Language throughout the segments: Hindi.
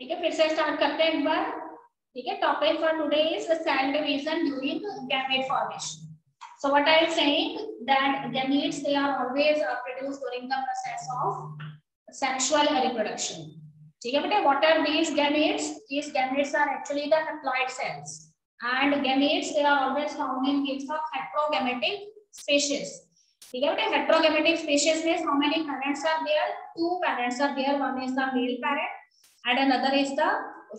ठीक है फिर से स्टार्ट करते हैं एक बार ठीक है topic for today is cell division during gamete formation so what i am saying that gametes they are always uh, produced during the process of sexual reproduction ठीक है बेटा what are these gametes these gametes are actually the haploid cells and gametes they are always found in case of heterogametic species ठीक है, बेटा? Heterogametic species means how many parents are there. Two parents are there. One is the male parent and another is the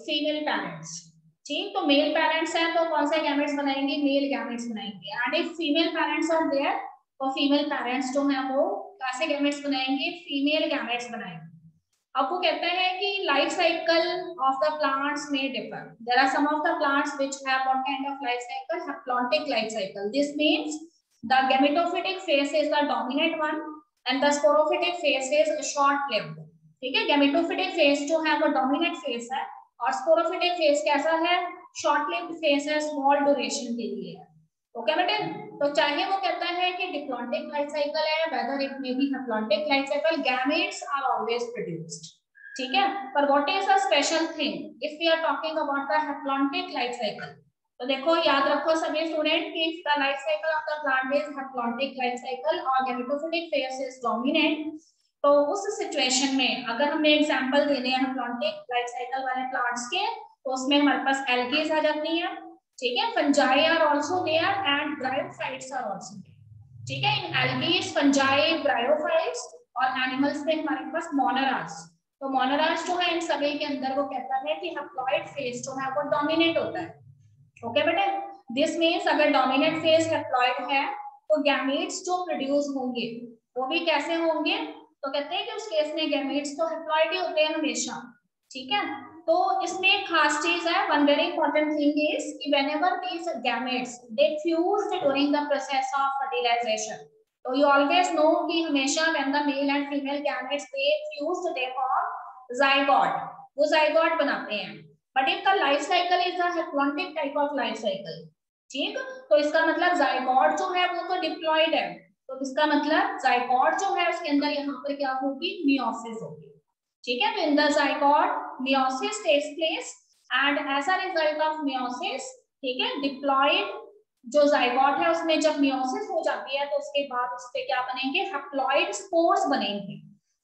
female parents. ठीक? तो मेल पेरेंट्स हैं तो कौन से गैमेट्स बनाएँगे? मेल गैमेट्स बनाएँगे. And if female parents are there तो फीमेल पेरेंट्स जो हैं वो कैसे गैमेट्स बनाएँगे? फीमेल गैमेट्स बनाएँगे. वो कहते हैं कि life cycle of the plants में differ there are some of the plants which have what kind of life cycle haplontic life cycle this means the gametophytic phase is the dominant one and the sporophytic phase is short lived ठीक है? गैमेटोफिटिक फ़ेज़ जो है वो डोमिनेंट फ़ेज़ है और स्पोरोफिटिक फ़ेज़ कैसा है? शॉर्ट लिव्ड फ़ेज़ है स्मॉल ड्यूरेशन के लिए ओके बेटे? तो चाहे वो कहता है कि डिप्लॉन्टिक लाइफ साइकिल है whether it may be haplontic life cycle gametes are always produced ठीक है? पर what is the special thing if we are talking about the haplontic life cycle तो देखो, याद रखो सभी स्टूडेंट कि the life cycle of the plant is haplontic life cycle और गैमेटोफिटिक फ़ेज़ इज़ डोमिनेंट तो उस सिचुएशन में अगर हमें एग्जांपल देने हैं प्लांटिक लाइफ साइकिल वाले प्लांट्स के तो उसमें हमारे पास एल्गेज आ जाती है, ठीक है? Fungi are also there and bryophytes are also ठीक है? इन एल्गेज फंजाई ब्रायोफाइट्स और एनिमल्स में हमारे पास मोनोरास तो मोनोरास जो है, इन सभी के अंदर वो कहता है कि हैप्लॉइड फ़ेज़ जो है, वो डोमिनेट होता है। ओके बेटे दिस मींस अगर डोमिनेंट फ़ेज़ हैप्लॉइड है तो गैमेट्स जो प्रोड्यूस होंगे, वो भी कैसे होंगे? तो कहते हैं कि उस केस में गैमेट्स तो हैप्लॉइड ही होते हैं हमेशा, ठीक है? तो इसमें खास चीज़ है one very important thing is कि whenever these gametes they fused during the process of fertilization तो यू ऑलवेज नो कि हमेशा when the male and female gametes they fused they form zygote वो जाइगोट बनाते हैं। But the life cycle is a haplontic type of life cycle ठीक? तो इसका मतलब जाइगोट जो है वो तो डिप्लॉयड है। तो इसका मतलब जाइकॉट जो है उसके अंदर यहाँ पर क्या होगी? मियोसिस होगी। ठीक है? तो in the zygote meiosis takes place and as a result of meiosis ठीक है? डिप्लॉयड जो जाइगोट है उसमें जब मियोसिस हो जाती है तो उसके बाद उस पे क्या बनेंगे? हैप्लॉइड स्पोर्स बनेंगे।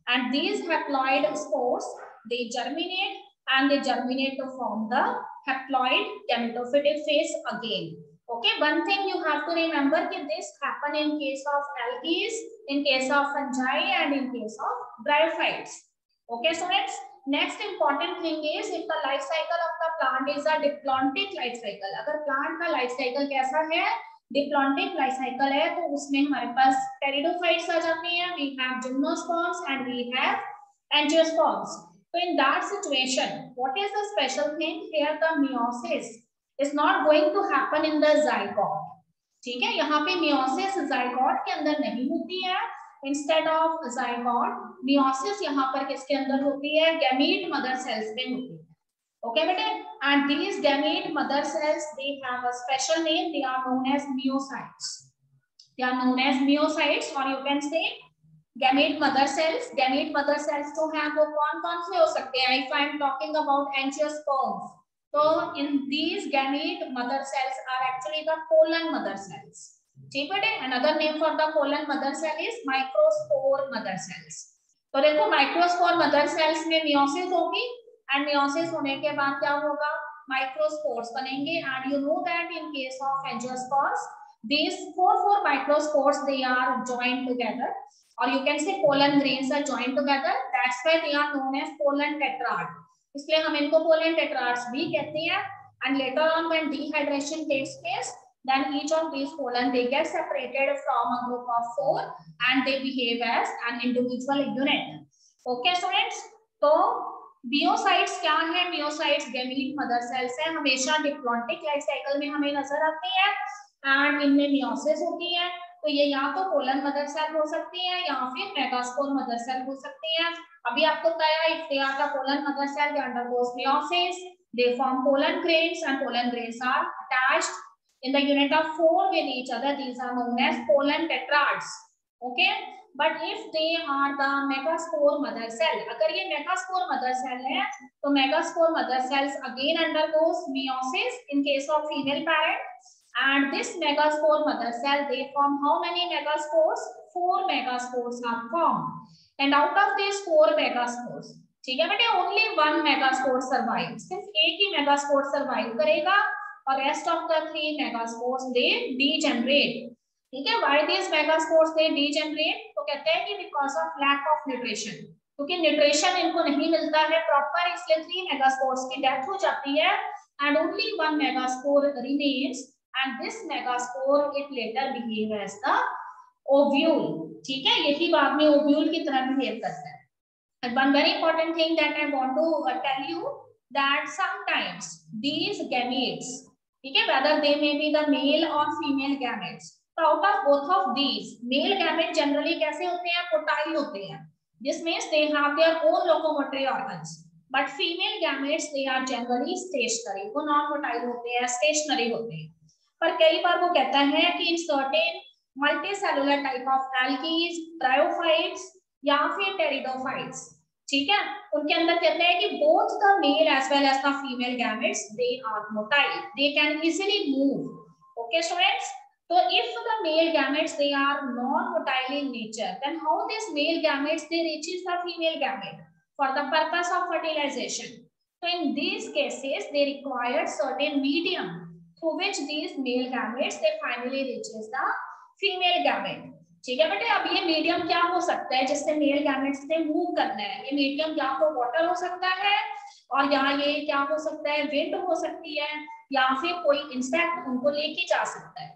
And these haploid spores they germinate And they germinate to form the haploid gametophytic phase again Okay, one thing you have to remember that this happen in case of algae, in case of fungi and in case of bryophytes. Okay, students. Next important thing is if the life cycle of the plant is a diplontic life cycle. अगर plant का life cycle कैसा है डिप्लॉन्टिक लाइफ साइकिल है तो उसमें हमारे पास टेरिडोफाइट्स आ जाती हैं we have gymnosperms and we have angiosperms so in that situation what is the special thing here the meiosis is not going to happen in the zygote ठीक है यहाँ पे मियोसिस जाइगोट के अंदर नहीं होती है इंस्टेड ऑफ़ जाइगोट मियोसिस यहाँ पर किसके अंदर होती है गैमीट मदर सेल्स में होती है okay बेटे and these gamete mother cells they have a special name they are known as myocytes they are known as myocytes or you can say gamete mother cells gamete mother cells जो है वो कौन कौन से हो सकते हैं? I am talking about angiosperms तो in these gamete mother cells are actually the pollen mother cells ठीक है another name for the pollen mother cell is microspore mother cells तो देखो माइक्रोस्पोर मदर सेल्स में मियोसिस होगी एंड मियोसिस होने के बाद क्या होगा? माइक्रोस्पोर्स बनेंगे and you know that in case of angiosperms these four four microspores they are joined together. Or you can say pollen grains are joined together that's why they are known as pollen tetrad इसलिए हम इनको पोलन टेट्रार्ड्स भी कहते हैं and later on when dehydration takes place then each of these pollen they get separated from a group of four and they behave as an individual unit okay students तो बियोसाइट्स क्या है बियोसाइट्स गैमीट मदर सेल्स है हमेशा डिप्लॉन्टिक लाइफ साइकिल में हमें नज़र आती है एंड इनमें मियोसिस होती है तो ये या तो पोलन मदर सेल हो सकती है या फिर मेगास्पोर मदर सेल हो सकती है अभी आपको बताया if they are the pollen mother cell they undergoes meiosis they form pollen grains and pollen grains are attached in the unit of four with each other these are known as pollen tetrads okay but if they are the megaspore mother cell अगर ये मेगास्पोर मदर सेल है तो megaspore mother cells again undergoes meiosis in case of female parent and this megaspore mother cell, they form how many megaspores? Four megaspores are formed. And out of these four megaspores, ठीक है बेटे ओनली वन मेगास्पोर सर्वाइव सिर्फ़ एक ही मेगास्पोर सर्वाइव करेगा और rest of the three megaspores they degenerate ठीक है why this megaspores they degenerate तो कहते हैं कि because of lack of nutrition क्योंकि न्यूट्रिशन इनको नहीं मिलता है प्रॉपर इसलिए थ्री मेगास्पोर्स की डेथ हो जाती है and only one megaspore remains and this megaspore it later behave as the ovule ठीक है यही बाद में ओव्यूल की तरह बिहेव करता है And one very important thing that I want to uh, tell you that sometimes these gametes, okay, whether they may be the male or female gametes, so out of both of these, male gametes generally कैसे होते हैं motile होते हैं This means they have their own locomotory organs. But female gametes they are generally stationary. वो non motile होते हैं stationary होते हैं पर कई बार वो कहता है कि in certain multicellular type of algae, bryophytes या फिर टेरिडोफाइट्स ठीक है उनके अंदर कहते हैं कि both the male as well as the female gametes they are motile they can easily move okay students तो if the male gametes they are non motile in nature then how this male gametes they reaches the female gamete for the purpose of fertilization so in these cases they require certain medium through which these male gametes, they finally reaches the female gamete. ठीक है बेटे, अब ये मीडियम क्या हो सकता है जिससे मेल गैमेट्स ने मूव करना है? ये मीडियम या तो वाटर हो सकता है और यहाँ ये क्या हो सकता है? विंड हो सकती है या फिर कोई इंसेक्ट उनको लेके जा सकता है।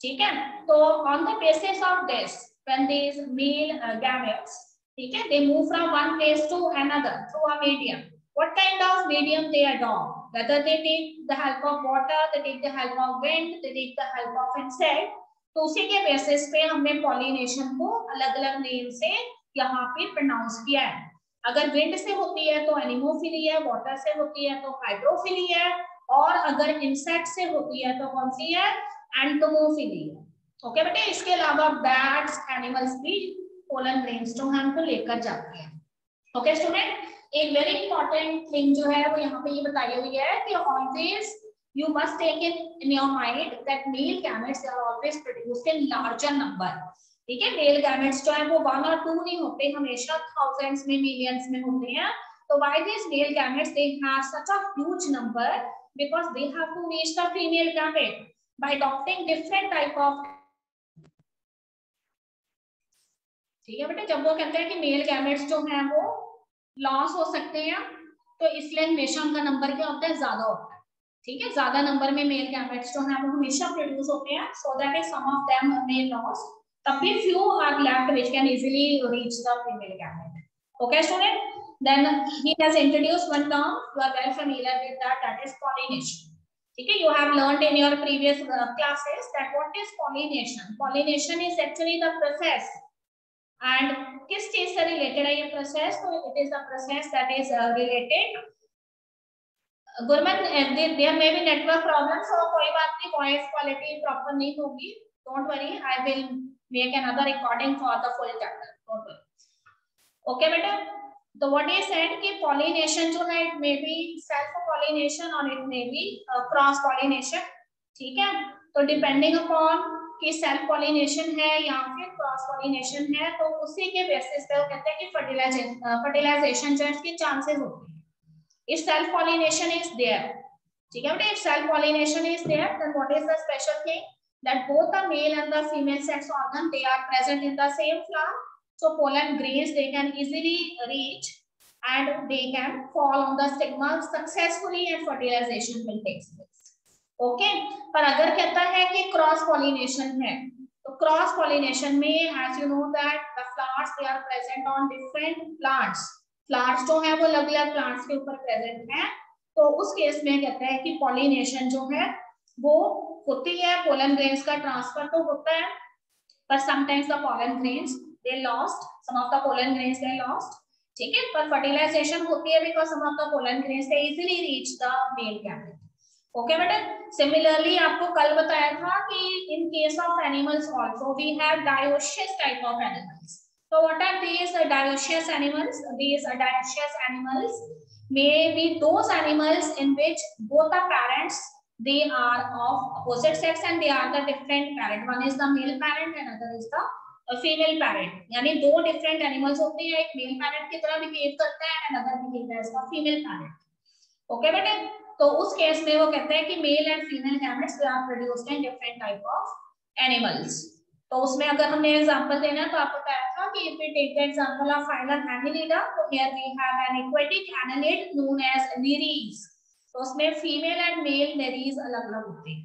ठीक है? तो on the basis of this when this male gametes ठीक है they move from one place to another through a medium what kind of medium they adopt? Whether they take the help of water, they take the help of wind, they take the help of insect तो उसी के बेसिस पे हमने पॉलिनेशन को अलग अलग नेम से यहाँ पे प्रोनाउंस किया है। अगर विंड से होती है तो एनिमोफिली है वाटर से होती है तो हाइड्रोफिली है, और अगर इंसेक्ट से होती है तो कौन सी है? एंटोमोफिली है। ओके बेटे, इसके अलावा बैट्स एनिमल्स भी पोलन ग्रेन्स जो है हमको लेकर जाते हैं। ओके स्टूडेंट एक वेरी इंपॉर्टेंट थिंग जो है, वो यहाँ पे ये बताई हुई है कि always you must take in in your mind that male gametes are always produce in larger number ठीक है? मेल गैमेट्स जो है, वो वन और टू नहीं होते, हमेशा थाउजेंड्स में मिलियंस में होते हैं। तो why this male gametes they have such a huge number because they have to match the female gamete by adopting different type of ठीक है बेटा? जब वो कहते हैं कि मेल गैमेट्स जो हैं, वो लॉस हो सकते हैं तो इसलिए हमेशा उनका नंबर क्या होता है ज़्यादा होता है ठीक है ज़्यादा नंबर में मेल गैमेट्स जो है वो हमेशा प्रोड्यूस होते हैं so that some of them may loss तब भी few are left which can easily reach the female gamete okay student then he has introduced one term you are very familiar with that that is pollination है you have learned in your previous uh, classes that what is pollination pollination is actually the process and किस चीज़ से रिलेटेड है ये प्रोसेस तो it is the process that is related Gurman there may be network problem so कोई बात नहीं वॉइस क्वालिटी प्रॉपर नहीं होगी। Don't worry I will make another recording for the full chapter don't worry okay बेटा? तो व्हाट इज़ सेड कि पॉलिनेशन जो है it may be self pollination और it may be cross pollination ठीक है? तो डिपेंडिंग अपॉन कि सेल्फ पॉलिनेशन है या फिर क्रॉस पॉलिनेशन है तो उसी के बेसिस पे वो कहते हैं कि फर्टिलाइजेशन फर्टिलाइजेशन है इसके चांसेस होते हैं if self pollination is there ठीक है बेटा if self pollination is there then what is the special thing that both the male and the female sex organ they are present in the same flower so pollen grains they can easily reach and they can fall on the stigma successfully and fertilization will take place okay? पर अगर कहता है कि क्रॉस पॉलिनेशन है तो क्रॉस पॉलिनेशन में, as you know that the flowers, they are present on different plants. Flowers जो है, वो अलग अलग प्लांट्स के ऊपर प्रेजेंट है। तो उस केस में कहते हैं कि पॉलिनेशन जो है, वो होती है पोलन ग्रेन्स का ट्रांसफ़र तो होता है पर sometimes the pollen grains they lost some of the pollen grains they lost ठीक है? पर फर्टिलाइजेशन होती है because some of the pollen grains they easily reach the male gamete okay बेटा सिमिलरली आपको कल बताया था कि in case of animals also we have dioecious type of animals so what are these dioecious animals these are dioecious animals may be those animals in which both the parents they are of opposite sex and they are the different parent one is the male parent and other is the female parent यानी दो डिफरेंट एनिमल्स होते हैं, एक मेल पैरेंट की तरह बिहेव करता है and other behave as the female parent okay बेटा? तो उस केस में वो कहते हैं कि male and female gametes they are produced in different type of animals. तो उसमें अगर हमने एग्जांपल देना है तो आपको बताया था कि if we take the example of phylum annelida तो here we have an aquatic annelid known as Nereis तो उसमें फीमेल एंड मेल नेरीज अलग-अलग होते हैं।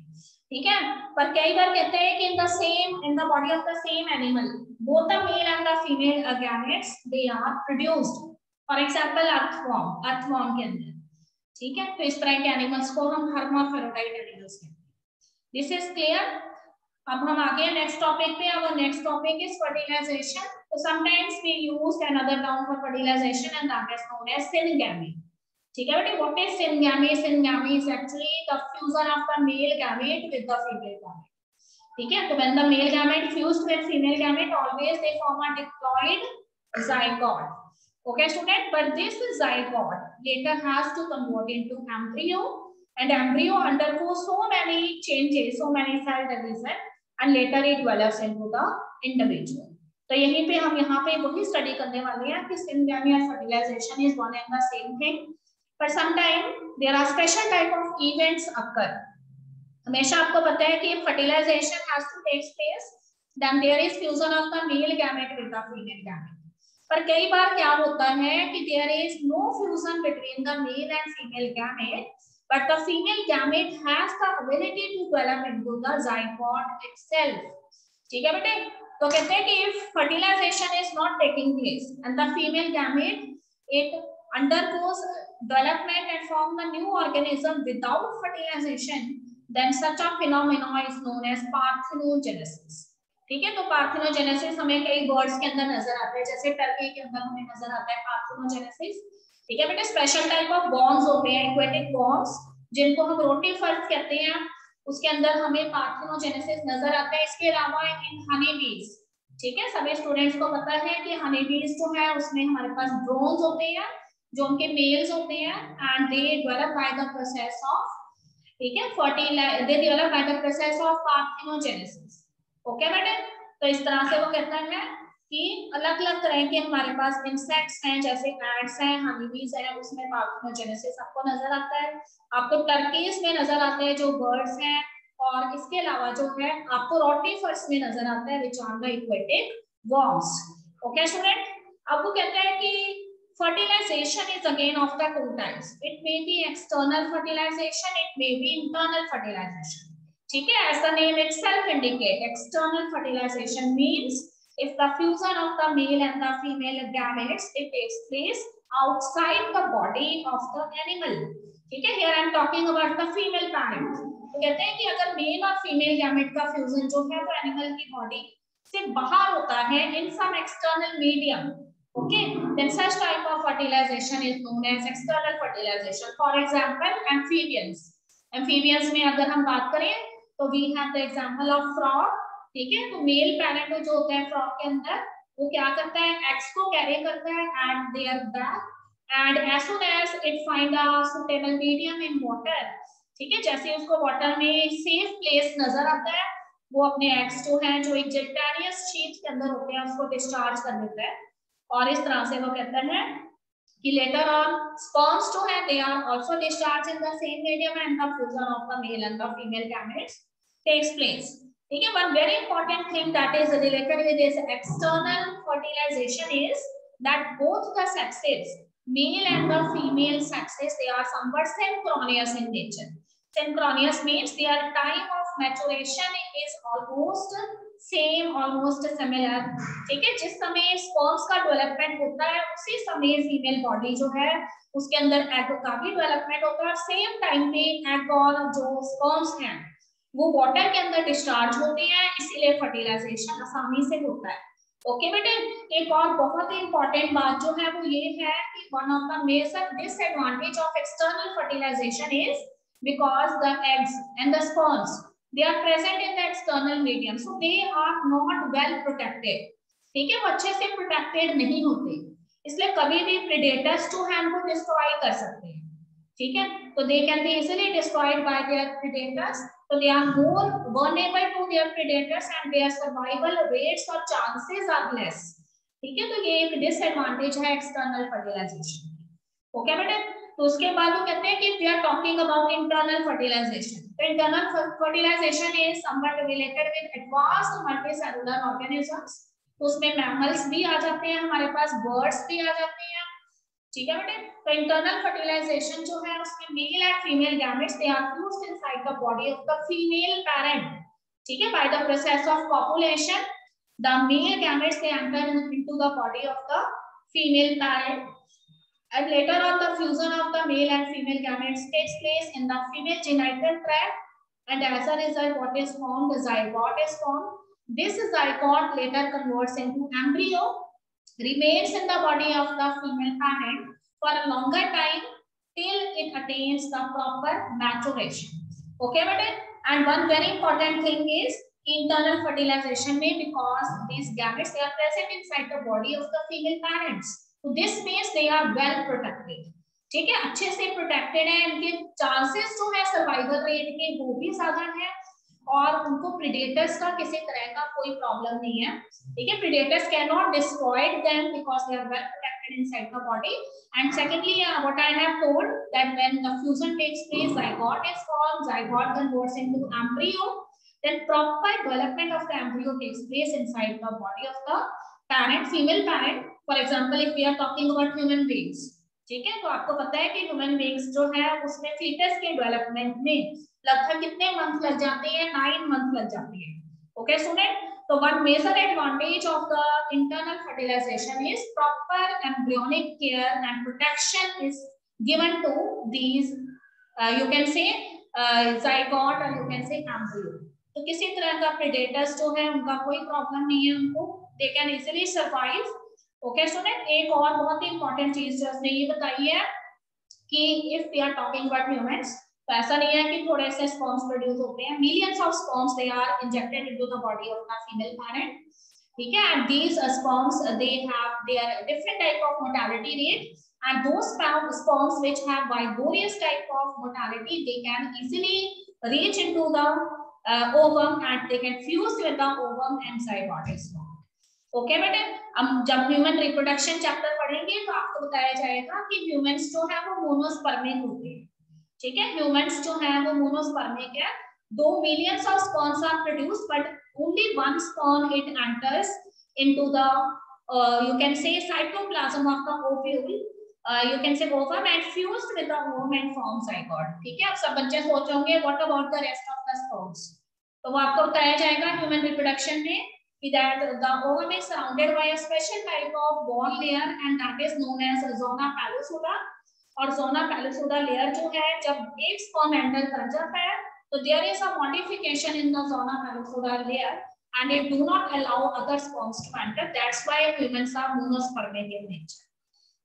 ठीक है? पर कई बार कहते हैं कि in the same in the body of the same animal both the male and the female gametes they are produced for example earthworm earthworm के अंदर। ठीक है तो इस तरह के एनिमल्स को हम हर्माफेरोडाइट एनिमल्स कहते हैं दिस इज़ क्लियर अब हम आगे नेक्स्ट टॉपिक पे अब नेक्स्ट टॉपिक इज़ फर्टिलाइजेशन तो sometimes we use another term for fertilization and that is known as syngamy ठीक है बेटे what is syngamy syngamy is actually the fusion of the male gamete with the female gamete ठीक है तो when the male gamete fused with female gamete always they form a diploid zygote okay student but this zygote later has to convert into embryo and embryo undergoes so many changes so many cell division and later it develops into the individual तो यहीं पे हम यहाँ पे वही स्टडी करने वाले हैं कि और fertilization is one and the same thing but sometime there are special type of events occur हमेशा आपको पता है कि fertilization has to take place then there is fusion of the male gamete with the female gamete पर कई बार क्या होता है कि there is no fusion between the male and female gamete but the female gamete has the ability to develop into the zygote itself ठीक है बेटे तो कहते हैं कि if fertilization is not taking place and the female gamete it undergoes development and form a new organism without fertilization then such a phenomenon is known as parthenogenesis ठीक है? तो पार्थिनोजेनेसिस हमें कई बर्ड्स के अंदर नज़र आता है, जैसे टर्की के अंदर हमें नज़र आता है पार्थिनोजेनेसिस। ठीक है बेटे? स्पेशल टाइप ऑफ़ बॉन्ड्स होते हैं एक्वेटिक बॉन्ड्स जिनको हम रोटी फ़र्स्ट कहते हैं। उसके अंदर हमें पार्थिनोजेनेसिस नज़र आता है। इसके अलावा इन हनी बीज ठीक है? सभी स्टूडेंट्स को पता है कि हनी बीज जो है, उसमें हमारे पास ड्रोन्स होते हैं, जो उनके मेल्स होते हैं and they develop by the process of ठीक है? Fertilize they develop by the process of parthenogenesis. Okay बेटे? तो इस तरह से वो कहता है कि अलग अलग तरह के हमारे पास इंसेक्ट्स हैं, जैसे एंड्स हैं हनीबीज हैं, उसमें पार्थेनोजेनेसिस आपको नज़र आता है। आपको टर्कीज में नज़र आते हैं, जो बर्ड्स हैं, और इसके अलावा जो है, आपको रोटीफर्स में नज़र आता है which are the aquatic worms okay student वो कहते हैं कि fertilization is again of the two types. It may be external fertilization, it may be internal fertilization. ठीक है as the name itself indicate external fertilization means if the fusion of the male and the female gametes it takes place outside the body of the animal ठीक है here i am talking about the female parent तो कहते हैं कि अगर मेल और फीमेल गैमेट का फ्यूजन जो है वो एनिमल की बॉडी से बाहर होता है in some external medium okay then such type of fertilization is known as external fertilization for example amphibians amphibians में अगर हम बात करें तो we have the example of frog. ठीक है? तो मेल पैरेंट जो होता है फ्रॉक के अंदर, वो क्या करता है? एक्स को कैरी करता है at their back and as soon as it find a suitable medium in water ठीक है? जैसे उसको वाटर में सेफ़ प्लेस नज़र आता है, वो अपने एक्स जो है, जो एक जेटारियस शीट के अंदर होते हैं, उसको डिस्चार्ज कर देता है। और इस तरह से वो कहता है कि लेटर ऑन स्पर्म्स जो है they are also discharge in the same medium and the fusion of the male and the female gametes takes place ठीक है one very important thing that is related with this external fertilization is that both the sexes male and the female sexes they are somewhat synchronous in nature synchronous means their time of maturation is almost same almost similar ठीक है? जिस समय स्पर्म्स का डेवलपमेंट होता है, उसी समय फीमेल बॉडी जो है, उसके अंदर एग का भी डेवलपमेंट होता है। सेम टाइम पे एग और जो स्पर्म्स हैं, वो वाटर के अंदर डिस्चार्ज होती है, इसीलिए फर्टिलाइजेशन आसानी से होता है। ओके बेटे? एक और बहुत ही इंपॉर्टेंट बात जो है, वो ये है कि one of the major disadvantage of external fertilization is because the eggs and the sperms they are present in the external medium so they are not well protected ठीक है वो अच्छे से प्रोटेक्टेड नहीं होते इसलिए कभी भी प्रिडेटर्स जो है उनको डिस्ट्रॉय कर सकते हैं ठीक है तो they can be easily destroyed by their predators so they are more vulnerable to their predators and their survival rates or chances are less ठीक है तो ये एक डिसएडवांटेज है एक्सटर्नल फर्टिलाइजेशन ओके बेटे तो उसके बाद वो कहते हैं कि we are talking about internal fertilization तो internal fertilization is somewhat related with advanced multicellular organisms तो उसमें मैमल्स भी आ जाते हैं, हमारे पास बर्ड्स भी आ जाते हैं। ठीक है बेटे? तो इंटरनल फर्टिलाइजेशन जो है, उसमें male and female gametes they are fused inside the body of the female parent ठीक है? By the process of population the male gametes they enter into the body of the female parent and later on the fusion of the male and female gametes takes place in the female genital tract and as a result what is formed the zygote is formed this zygote later converts into embryo remains in the body of the female parent for a longer time till it attains the proper maturation. Okay, madam? And one very important thing is internal fertilization may because these gametes they are present inside the body of the female parents. So this means they are well protected. ठीक है अच्छे से प्रोटेक्टेड है इनके चांसेस जो है सर्वाइवल रेट के वो भी ज़्यादा है और उनको प्रिडेटर्स का किसी तरह का कोई प्रॉब्लम नहीं है ठीक है predators can not destroyed them because they are well protected inside the body and secondly what I have told that when the fusion takes place zygote is formed zygote converts into embryo then proper development of the embryo takes place inside the body of the parent female parent for example, if we are talking about human beings, ठीक है? तो आपको पता है कि ह्यूमन बींग्स जो है, उसमें फीटस के डेवलपमेंट में लगभग कितने मंथ लग जाते हैं? नाइन मंथ लग जाते हैं। ओके स्टूडेंट तो one major advantage of the internal fertilization is proper embryonic care and protection is given to these you can say zygote और यू कैन से एम्ब्रियो तो किसी तरह का प्रेडेटर्स जो है, उनका कोई प्रॉब्लम नहीं है उनको they can easily survive okay student एक और बहुत ही इंपॉर्टेंट चीज़ उसने ये बताई है कि if we are talking about humans तो ऐसा नहीं है कि थोड़े से स्पर्म्स प्रोड्यूस होते हैं। Millions of sperms they are injected into the body of the female parent ठीक है? And these sperms they have their different type of mortality rate and those sperms which have vigorous type of mortality they can easily reach into the uh, ovum and they can fuse with the ovum and zygote okay बेटे? अब जब ह्यूमन रिप्रोडक्शन चैप्टर पढ़ेंगे तो आपको बताया जाएगा कि ह्यूमंस जो है वो मोनोस्पर्मिक होते हैं। ठीक है? ह्यूमंस जो है वो मोनोस्पर्मिक है। दो millions of sperms are produce but only one sperm it enters into the can say cytoplasm of the ovule. Uh, you can say ovum and fused with the ovum and form zygote. ठीक है? अब सब बच्चे सोचोगे what about the rest of the sperms तो वो आपको बताया जाएगा ह्यूमन रिप्रोडक्शन में that the ovum is surrounded by a special type of bone layer and that is known as zona pellucida और जोना पैलिसोडा लेयर जो है जब एक स्पर्म एंटर कर जाता है तो there is a modification in the zona pellucida layer and it do not allow other sperms to enter that's why humans are monospermic in nature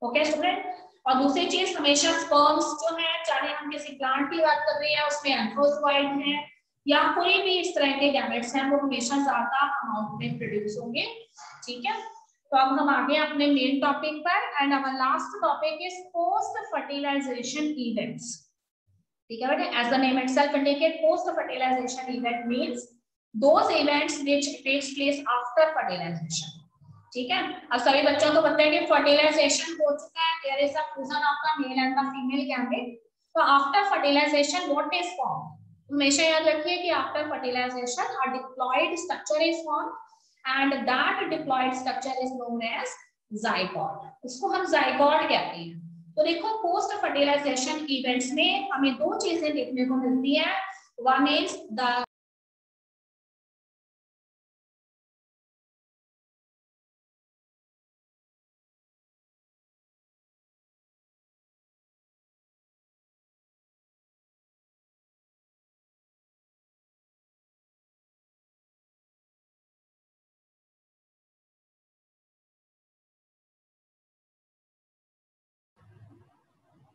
okay student और दूसरी चीज़ हमेशा स्पर्म्स जो है चाहे हम किसी प्लांट की बात कर रहे हैं उसमें एंथ्रोजोइड है या कोई भी इस तरह के गैमेट्स हैं, वो हमेशा ज़्यादा अमाउंट में प्रोड्यूस होंगे, ठीक है? तो अब हम आगे अपने मेन टॉपिक पर and our last topic is post fertilization events ठीक है बेटे? As the name itself indicate post fertilization event means those events which takes place after fertilization ठीक है? अब सभी बच्चों को पता है कि फर्टिलाइजेशन हो चुका है there is a fusion of the male and the female gamete तो after fertilization what is form हमेशा याद रखिए कि after fertilization a diploid structure is form and that diploid structure is known as zygote. उसको हम zygote कहते हैं। तो देखो पोस्ट फर्टिलाइजेशन इवेंट्स में हमें दो चीज़ें देखने को मिलती है। वन इज़ द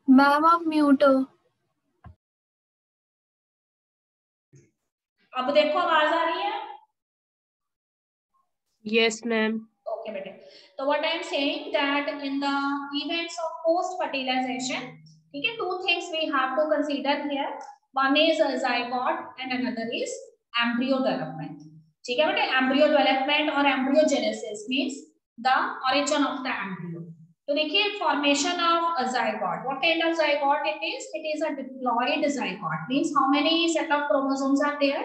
मैम आप म्यूट हो अब देखो आवाज़ आ रही है yes ma'am okay bete so what i am saying that in the events of post fertilization okay two things we have to consider here one is a zygote and another is embryo development ठीक है बेटे एम्ब्रियो डेवलपमेंट और embryogenesis means the origin of the embryo तो देखिए formation of zygote what kind of zygote it is it is a diploid zygote means how many set of chromosomes are there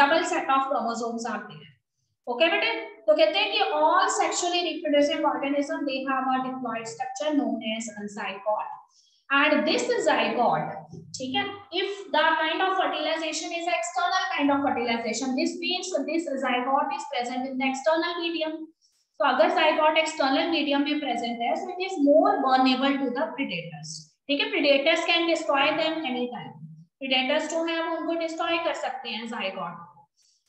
double set of chromosomes are there okay बेटे तो कहते हैं कि sexually reproducible organism they have a diploid structure known as a zygote and this zygote ठीक है if the kind of fertilization is external kind of fertilization this means this zygote is present in the external medium तो अगर zygote external medium में present है so it is more vulnerable to the predators ठीक है predators can destroy them anytime predators जो है वो उनको destroy कर सकते हैं zygote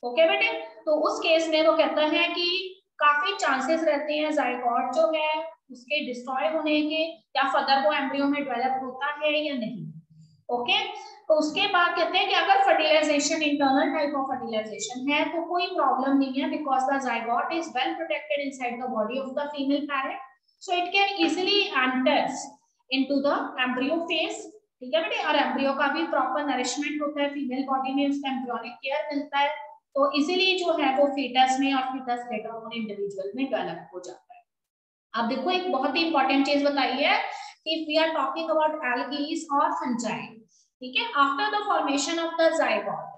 ओके बेटे तो उस केस में वो कहता है कि काफ़ी चांसेस रहते हैं जायगॉट जो है उसके डिस्ट्रॉय होने के या फर्दर वो एम्ब्रियो में डेवलप होता है या नहीं ओके तो उसके बाद कहते हैं कि अगर fertilization internal type of fertilization है तो कोई प्रॉब्लम नहीं है because the zygote is well protected inside the body of the female parent so it can easily enters into the embryo phase ठीक है बेटे? और एम्ब्रियो का भी प्रॉपर नरिशमेंट होता है फीमेल बॉडी में उसका एम्ब्रियोनिक केयर मिलता है। तो इजीली जो है वो फीटस में और फीटस लेटर ऑन इंडिविजुअल में डेवलप हो जाता है। अब देखो एक बहुत ही इंपॉर्टेंट चीज़ बताई है कि we are talking about algae और फंजाई ठीक है? After the formation of the zygote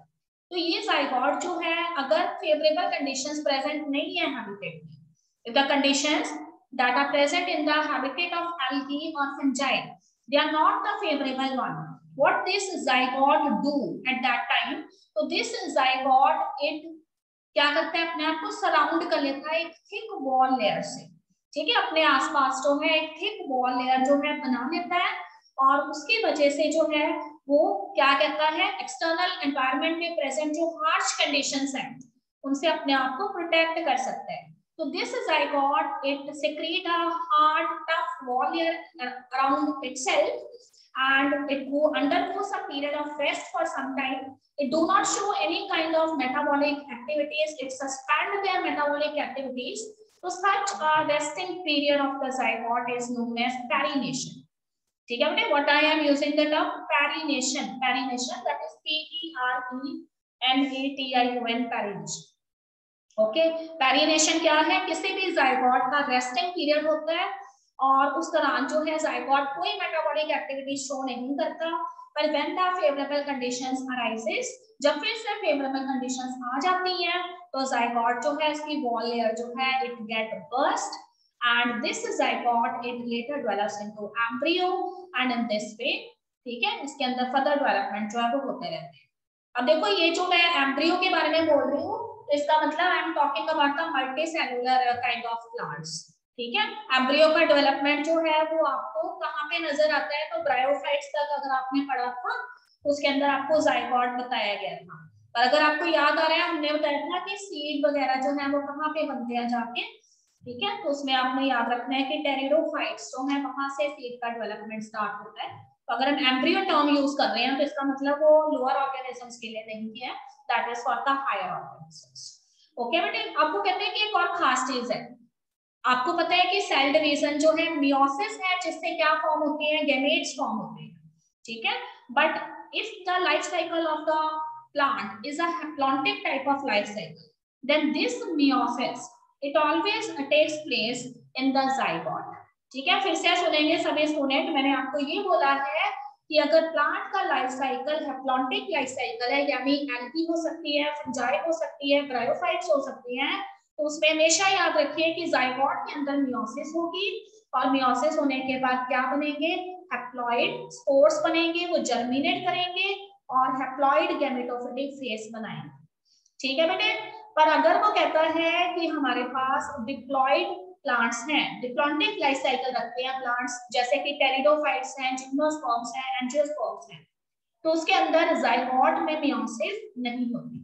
तो ये जाइगॉट जो है, अगर फेवरेबल कंडीशंस प्रेजेंट नहीं है हैबिटेट में, if the conditions that are present in the habitat of algae or fungi, they are not the favorable one. What this zygote do at that time? so this zygote, it क्या करता है? अपने आप को सराउंड कर लेता है एक थिक वॉल लेयर से। ठीक है? अपने आसपास जो है, एक थिक वॉल लेयर जो है बना लेता है और उसकी वजह से जो है वो क्या कहता है एक्सटर्नल एनवायरमेंट में प्रेजेंट जो हार्श कंडीशंस हैं उनसे अपने आप को प्रोटेक्ट कर सकता है तो this zygote it secrete a hard tough wall around itself and it go undergoes a period of rest for some time it do not show any kind of metabolic activities it suspend their metabolic activities So such a resting period of the zygote is known as perennation. ठीक है बेटे what I am using the term perennation. Perennation that is P E R E N A T I O N perennation. Okay? Perennation क्या है किसी भी जायगॉट का रेस्टिंग पीरियड होता है, और उस दौरान जो है जायगॉट कोई मेटाबॉलिक एक्टिविटी शो नहीं करता, पर when the favourable conditions arises जब फिर से फेवरेबल कंडीशंस आ जाती हैं तो जायगॉट जो है, इसकी वॉल लेयर जो है it get burst and this zygote it later develops into embryo and in this way ठीक है, इसके अंदर फर्दर डेवलपमेंट जो है वो होते रहते हैं। अब देखो, ये जो मैं एम्ब्रियो के बारे में बोल रही हूँ तो इसका मतलब I am talking about the multi cellular kind of plants ठीक है? एम्ब्रियो का डेवलपमेंट जो है वो आपको कहाँ पे नज़र आता है? तो ब्रायोफाइट्स तक अगर आपने पढ़ा था उसके अंदर आपको जाइगॉट बताया गया था। और अगर आपको याद आ रहा है, हमने बताया था कि सीड वगैरह जो है वो कहाँ पे बनते हैं जाके? ठीक है? तो उसमें आपने याद रखना है कि टेरिडोफाइट्स जो है वहाँ से सीड का डेवलपमेंट स्टार्ट होता है। तो अगर हम एम्ब्रियो टर्म यूज़ कर रहे हैं तो इसका मतलब वो लोअर ऑर्गेनिजम्स के लिए नहीं है। That is for the higher organisms okay बेटे? आपको कहते हैं कि एक और खास चीज़ है। आपको पता है कि सेल डिवीज़न जो है मियोसिस है जिससे क्या फॉर्म होते हैं? गैमेट्स फॉर्म होते हैं। ठीक है? But if the life cycle of the plant is a haplontic type of life cycle, then this meiosis, it always takes place in the zygote. ठीक है? फिर से सुनेंगे सभी स्टूडेंट मैंने आपको ये बोला है कि अगर प्लांट का life cycle haplontic life cycle है, यानी एल्गी हो सकती है फंजाई हो सकती है ब्रायोफाइट्स हो सकती हैं तो उसमें हमेशा याद रखिए कि जाइगोट के अंदर मियोसिस होगी और मियोसिस होने के बाद क्या बनेंगे? हैप्लॉइड स्पोर्स बनेंगे, वो जर्मिनेट करेंगे और हैप्लॉइड गैमेटोफिटिक फेस बनाएँगे। ठीक है बेटे? पर अगर वो कहता है कि हमारे पास डिप्लॉइड प्लांट्स हैं डिप्लॉन्टिक लाइफ साइकिल रखते हैं प्लांट्स जैसे कि टेरिडोफाइट्स हैं जिम्नोस्पर्म्स हैं एंजियोस्पर्म्स हैं तो उसके अंदर जाइगोट में मियोसिस नहीं होती।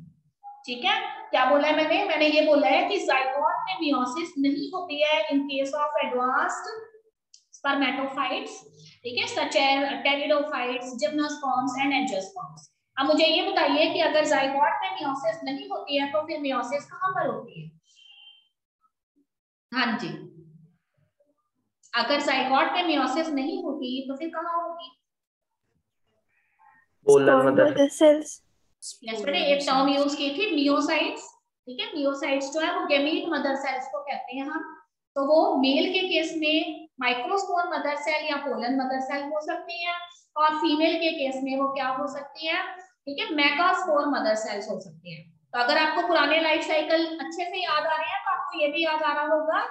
ठीक है? क्या बोला है मैंने? मैंने ये बोला है कि जाइगोट में मियोसिस नहीं होती है in case of advanced spermatophytes ठीक है? Such as pteridophytes gymnosperms and angiosperms अब मुझे ये बताइए कि अगर जाइगोट में मियोसिस नहीं होती है तो फिर मियोसिस कहाँ पर होती है? हाँ जी। अगर साइकॉट में मियोसिस नहीं होती तो फिर कहाँ होगी एक टर्म यूज़ की थी मियोसाइट्स ठीक है मियोसाइट्स जो है वो गेमीट मदर सेल्स को कहते हैं हम। तो वो मेल के केस में माइक्रोस्पोर मदर सेल या पोलन मदर सेल हो सकती है और फीमेल के केस में वो क्या हो सकती है? ठीक है? मेगास्पोर मदर सेल्स हो सकती है। तो अगर आपको पुराने लाइफ साइकिल अच्छे से याद आ रहे हैं तो आपको ये भी याद आ रहा होगा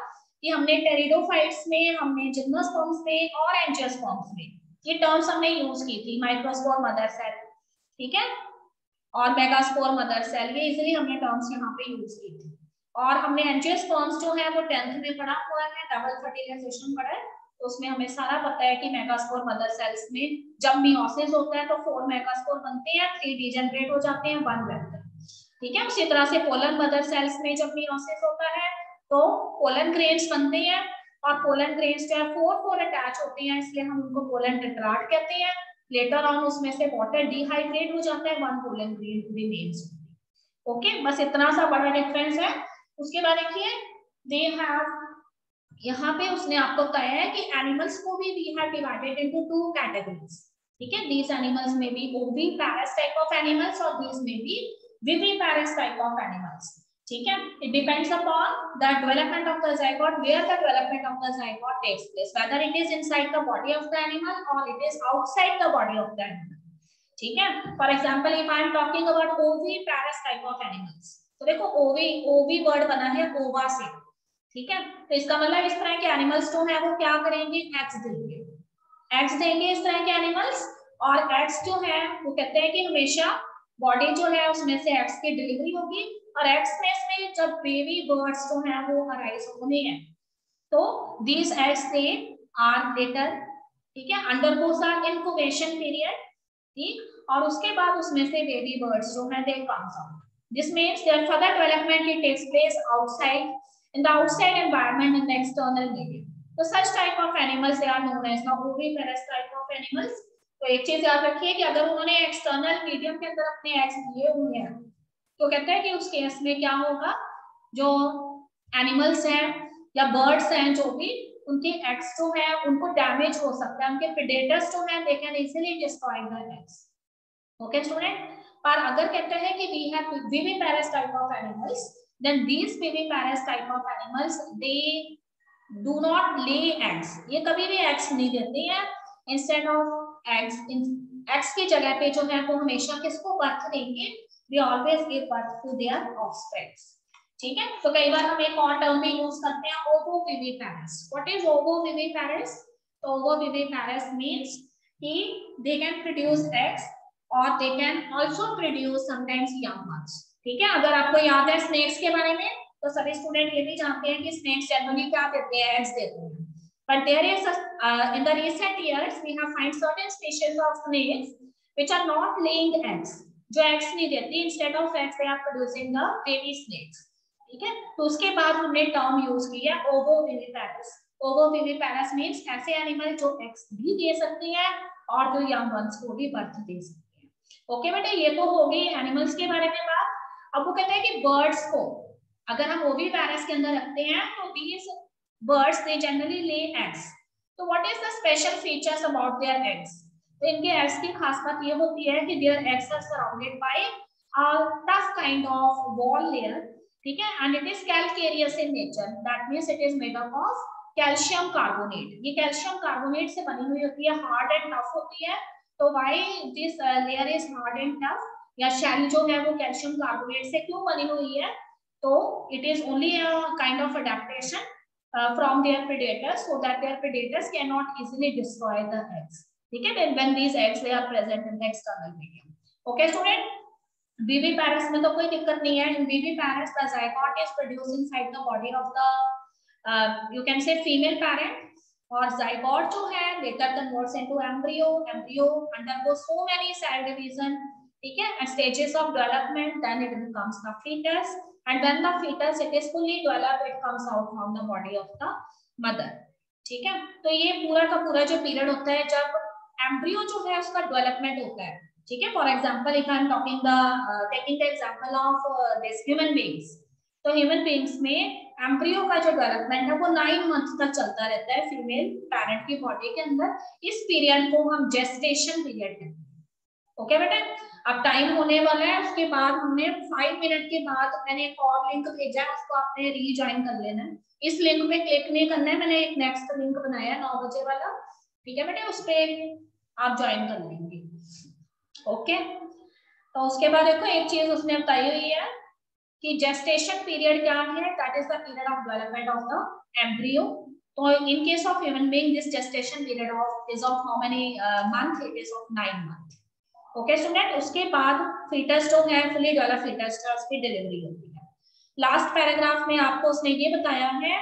कि हमने टेरिडोफाइट्स में, हमने जिम्नोस्पर्म्स में और एंजियोस्पर्म्स में ये टर्म्स हमने यूज़ की थी माइक्रोस्पोर मदर सेल ठीक है? और मेगास्पोर मदर सेल ये इजिली हमने टर्म्स यहाँ पे यूज़ की थी। और हमने एंजियोस्पर्म्स जो है, वो टेंथ में पढ़ा हुआ है डबल फर्टिलाइजेशन पढ़ा है। उसमें हमें सारा पता है कि मेगास्पोर मदर सेल्स में जब मियोसिस होता है तो फोर मेगास्पोर बनते हैं थ्री डीजेनरेट हो जाते हैं वन है ठीक है? उसी तरह से पोलन मदर सेल्स में जब मियोसिस होता है तो पोलन ग्रेन्स बनते हैं और पोलन ग्रेन्स जो है फोर फोर अटैच होते हैं, इसलिए हम उनको पोलन टेट्राड कहते हैं। लेटर ऑन उसमें से वाटर डिहाइड्रेट हो जाता है one pollen grain remains okay बस इतना सा बड़ा डिफरेंस है। उसके बाद देखिए दे हैव यहाँ पे उसने आपको कहा है कि एनिमल्स को भी we have divided into two categories ठीक है? दीस एनिमल्स में बी ओवी पैरस टाइप ऑफ़ एनिमल्स और दीस में viviparous type of animals ठीक है? It depends upon the development of the zygote, where the development of the zygote takes place, whether it is inside the body of the animal or it is outside the body of the animal. ठीक है? For example if I am talking about oviparous type of animals तो देखो ओवी ओवी वर्ड बना है ओवा से। ठीक है? तो इसका मतलब इस तरह के एनिमल्स जो है वो क्या करेंगे? एग्स देंगे। एग्स देंगे इस तरह के एनिमल्स और एग्स जो है, वो कहते हैं कि हमेशा बॉडी जो है उसमें से एग्स की डिलीवरी होगी और एग्स में से जब बेबी बर्ड्स जो है वो अराइज होने हैं तो these eggs they are later ठीक है? Undergoes are incubation period ठीक? और उसके बाद उसमें से बेबी बर्ड्स जो है they comes out this means their further development, it takes place outside in the outside environment in the external medium. So such type of animals they are known as oviparous type of animals. तो एक चीज़ याद रखिए कि अगर उन्होंने एक्सटर्नल मीडियम के अंदर अपने एग्स दिए हुए हैं तो कहते हैं कि उस केस में क्या होगा जो एनिमल्स हैं या बर्ड्स हैं, जो भी, उनके एग्स जो है, उनको डैमेज हो सकता है उनके प्रेडेटर्स जो है they can easily destroy the eggs okay student पर अगर कहते हैं कि we have viviparous type of animals then these viviparous type of animals they do not lay eggs ये कभी भी eggs नहीं देते हैं instead of eggs in eggs की जगह पे जो है वो हमेशा किसको बर्थ देंगे they always give birth to their offspring ठीक है तो कई बार हम एक और टर्म भी यूज़ करते हैं ovoviviparous what is ovoviviparous तो ovoviviparous means कि they can produce eggs और they can also produce sometimes young ones ठीक है अगर आपको याद है स्नेक्स के बारे में तो सभी स्टूडेंट ये भी जानते हैं कि स्नेक्स जनरली क्या देते हैं एग्स देते हैं but there is a, uh, in the recent years we have find certain species of snakes which are not laying eggs जो eggs नहीं देती instead of eggs they are producing the baby snakes ठीक है तो उसके बाद हमने टर्म यूज़ की है ovoviviparous ovoviviparous means ऐसे एनिमल जो eggs भी दे सकते हैं और जो यंग वंस को भी बर्थ दे सकते हैं ओके बेटे ये तो हो गई एनिमल्स के बारे में बात अब वो कहते हैं कि बर्ड्स को, अगर हम ओवी के अंदर रखते हैं तो these birds they generally lay eggs तो what is the special features about their eggs तो इनके एग्स की खास बात ये होती है कि their eggs are surrounded by a tough kind of wall layer ठीक है? And it is calcareous in nature that means it is made up of calcium carbonate ये कैल्शियम कार्बोनेट से बनी हुई होती है हार्ड एंड टफ होती है। तो why this layer is hard and tough या शेल जो है वो कैल्शियम कार्बोनेट से क्यों बनी हुई है? तो it is only kind of adaptation from their predators so that their predators can not easily destroy the eggs ठीक है? Then when these eggs they are present in the external medium okay student viviparous में तो कोई दिक्कत नहीं है। In viviparous the zygote is produce inside the body of the you can say female parent और जायगोट जो है later converts into embryo embryo undergo so many cell division ठीक है? At stages of development, then it becomes the fetus. And when the fetus, it is fully developed, it comes out from the body of the mother. ठीक है? तो ये पूरा का पूरा जो पीरियड होता है, जब एम्ब्रियो जो है, उसका डेवलपमेंट होता है। ठीक है? For example if I am talking the taking the example of this human beings तो ह्यूमन बींग्स में एम्ब्रियो का जो डेवलपमेंट है, वो नाइन मंथ तक चलता रहता है फीमेल पेरेंट की बॉडी के अंदर। इस पीरियड को हम जेस्टेशन पीरियड कहते हैं। ओके बेटा? अब टाइम होने वाला है, उसके बाद हमने फाइव मिनट के बाद मैंने एक और लिंक भेजा है, उसको आपने रीज्वाइन कर लेना है। इस लिंक पे क्लिक नहीं करना है, मैंने एक नेक्स्ट लिंक बनाया है, नौ बजे वाला। ठीक है बेटा, उस पर आप ज्वाइन कर लेंगे। ओके तो उसके बाद देखो, एक चीज़ उसने बताई हुई है कि जेस्टेशन पीरियड क्या है? That is the period of development of the embryo तो in case of human being this gestation period of is of how many month it is of 9 month okay student उसके बाद फीटस जो है फुली डेवलप फीटस का डिलीवरी होती है। लास्ट पैराग्राफ में आपको उसने ये बताया है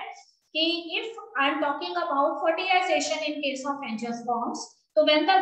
कि if I am talking about fertilization in case of angiosperms तो व्हेन द